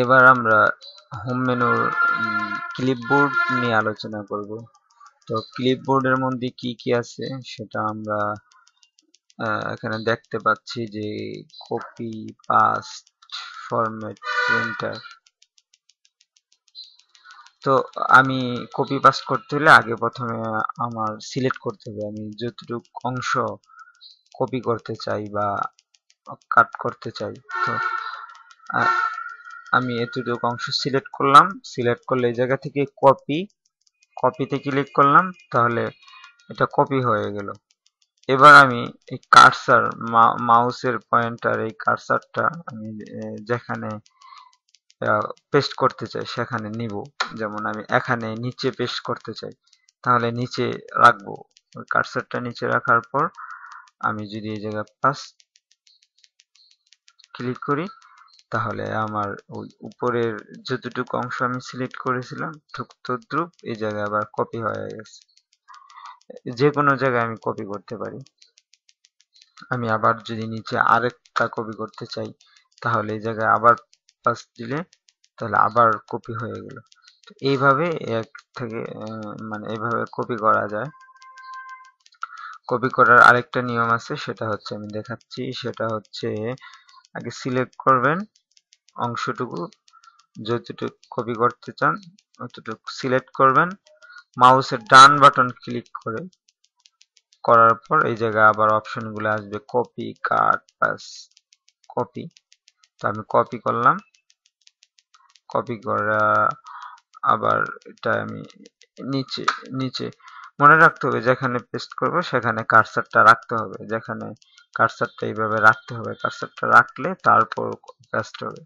এবার আমরা হোম মেনুর ক্লিপবোর্ড নিয়ে আলোচনা করব। তো ক্লিপবোর্ডের মধ্যে কি কি আছে সেটা আমরা এখানে দেখতে পাচ্ছি যে কপি পাস্ট ফরম্যাট প্রিন্টার তো আমি কপি পাস্ট করতে হলে আগে প্রথমে আমার সিলেক্ট করতে হবে। আমি যতটুকু অংশ কপি করতে চাই বা কাট করতে চাই, তো আমি এতটুকু অংশ সিলেক্ট করলাম। সিলেক্ট করলে এই জায়গা থেকে কপি কপিতে ক্লিক করলাম, তাহলে এটা কপি হয়ে গেল। এবার আমি এই কার্সার মাউসের পয়েন্টার এই কার্সারটা আমি যেখানে পেস্ট করতে চাই, সেখানে নিব। যেমন আমি এখানে নিচে পেস্ট করতে চাই, তাহলে নিচে রাখব। ওই কার্সারটা নিচে রাখার পর আমি যদি এই জায়গায় পাস ক্লিক করি তাহলে আমার ওই উপরের যতটুকু অংশ আমি সিলেক্ট করেছিলাম তদ্রুপ এই জায়গায় আবার কপি হয়ে গেছে। যে কোনো জায়গায় আমি কপি করতে পারি। আমি আবার যদি নিচে আরেকটা কপি করতে চাই, তাহলে এই জায়গায় আবার পাস দিলে, তাহলে আবার কপি হয়ে গেল। এইভাবে এক থেকে মানে এইভাবে কপি করা যায়। কপি করার আরেকটা নিয়ম আছে, সেটা হচ্ছে আমি দেখাচ্ছি, সেটা হচ্ছে আগে সিলেক্ট করবেন। অংশটুকু যতটুকু কপি করতে চান, অতটুকু সিলেক্ট করবেন। মাউসের ডান বাটন ক্লিক করে, করার পর এই জায়গায় আবার অপশনগুলো আসবে কপি কাট পাস কপি তো আমি কপি করলাম। কপি করা আবার এটা আমি নিচে নিচে মনে রাখতে হবে যেখানে পেস্ট করব সেখানে কার্সারটা রাখতে হবে। যেখানে কার্সারটা এইভাবে রাখতে হবে কার্সারটা রাখলে তারপর পেস্ট হবে।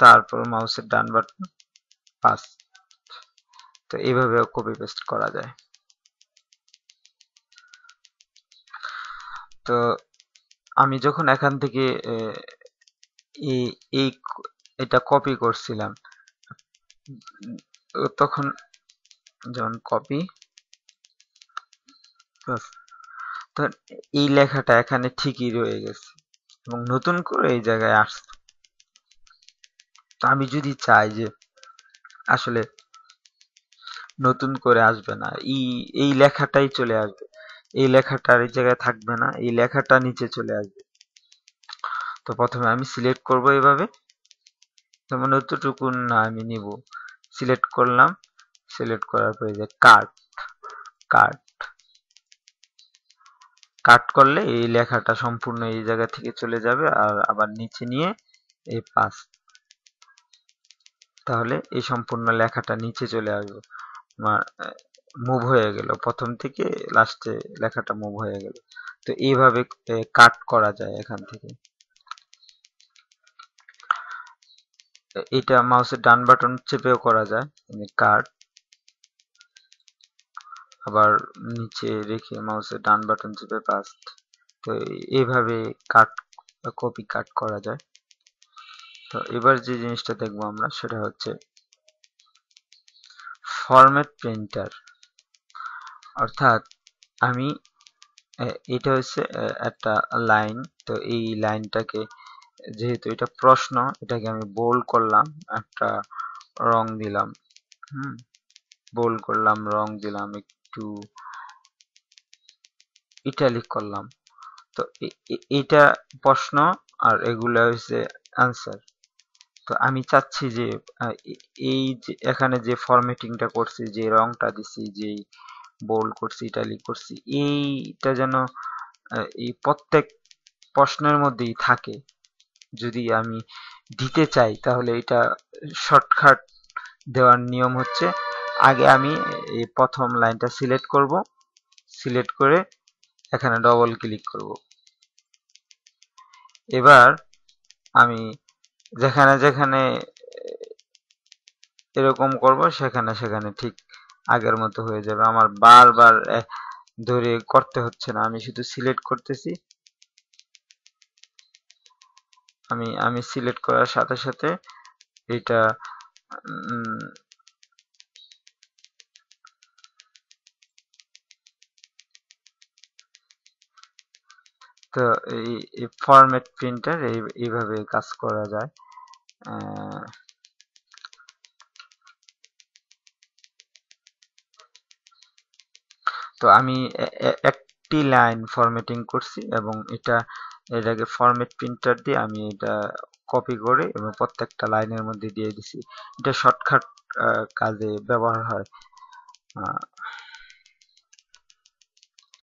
তারপর মাউসের ডান বাটন, পাস। তো এইভাবেও কপি পেস্ট করা যায়। তো আমি যখন এখান থেকে এই এটা কপি করছিলাম তখন যেমন কপি তো এই লেখাটা এখানে ঠিকই রয়ে গেছে। এবং নতুন করে এই জায়গায় আসছে তো আমি যদি চাই যে আসলে নতুন করে আসবে না এই এই লেখাটাই চলে আসবে। এই লেখাটা আর এই জায়গায় থাকবে না, এই লেখাটা নিচে চলে আসবে। তো প্রথমে আমি সিলেক্ট করব এভাবে। যেমন অতটুকু না আমি নিব। সিলেক্ট করলাম। সিলেক্ট করার পরে যে কাট কাট কাট করলে এই লেখাটা সম্পূর্ণ এই জায়গা থেকে চলে যাবে আর আবার নিচে নিয়ে এই পাস তাহলে এই সম্পূর্ণ লেখাটা নিচে চলে আসবে। মুভ হয়ে গেল। প্রথম থেকে লাস্টে লেখাটা মুভ হয়ে গেল। তো এইভাবে কাট করা যায় এখান থেকে। এটা মাউসের ডান বাটন চেপেও করা যায়। কাট আবার নিচে রেখে মাউসের ডান বাটন চেপে পাস্ট তো এইভাবে কাট কপি কাট করা যায়। তো এবার যে জিনিসটা দেখব আমরা, সেটা হচ্ছে ফরম্যাট প্রিন্টার অর্থাৎ আমি এটা হচ্ছে একটা লাইন তো এই লাইনটাকে যেহেতু এটা প্রশ্ন, এটাকে আমি বোল্ড করলাম, একটা রং দিলাম। হুম বোল্ড করলাম, রং দিলাম একটু ইটালিক করলাম। তো এটা প্রশ্ন আর এগুলা হচ্ছে আনসার তো আমি চাচ্ছি যে এই যে, এখানে যে ফরম্যাটিংটা করছি, যে রংটা দিছি যে বোল্ড করছি ইটালিক করছি, এইটা যেন এই প্রত্যেক প্রশ্নের মধ্যেই থাকে। যদি আমি দিতে চাই, তাহলে এটা শর্টকাট দেওয়ার নিয়ম হচ্ছে আগে আমি এই প্রথম লাইনটা সিলেক্ট করব। সিলেক্ট করে এখানে ডবল ক্লিক করব। এবার আমি যেখানে যেখানে এরকম করব, সেখানে সেখানে ঠিক আগের মতো হয়ে যাবে। আমার বারবার ধরে করতে হচ্ছে না। আমি শুধু সিলেক্ট করতেছি। আমি আমি সিলেক্ট করার সাথে সাথে এটা তো এই ফরম্যাট প্রিন্টার এই, এইভাবে কাজ করা যায়। তো আমি একটি লাইন ফরম্যাটিং করছি এবং এটা এটাকে ফরম্যাট প্রিন্টার দিয়ে আমি এটা কপি করে এবং প্রত্যেকটা লাইনের মধ্যে দিয়ে দিছি। এটা শর্টকাট কাজে ব্যবহার হয়।